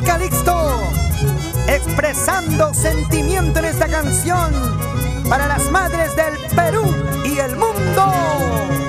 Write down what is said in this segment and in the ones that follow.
Calixto, expresando sentimiento en esta canción para las madres del Perú y el mundo.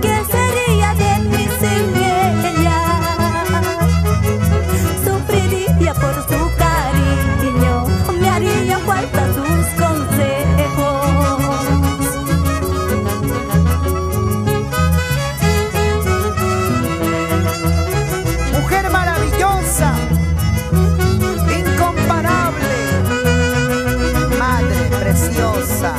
¿Qué sería de mi sin ella? Sufricia por su cariño, me haría cuarta sus consejos. Mujer maravillosa, incomparable, madre preciosa.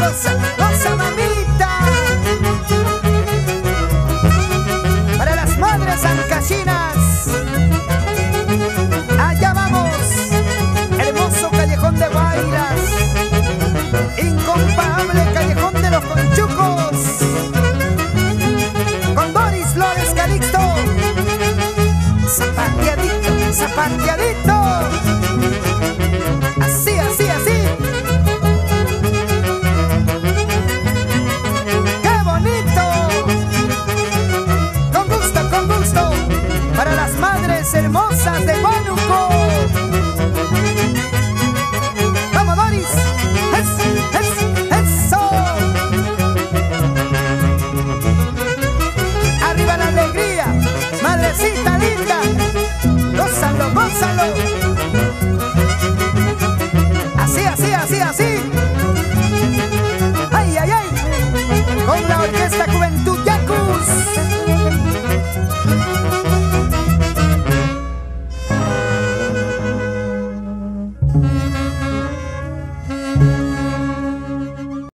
goza, goza mamita. Para las madres ancasinas. hermosas de Manuco. ¡Vamos, Doris! ¡Es, es, eso! ¡Arriba la alegría! ¡Madrecita linda! ¡Gózalo, gózalo! Así, así, así, así. ¡Ay, ay, ay! Con la orquesta.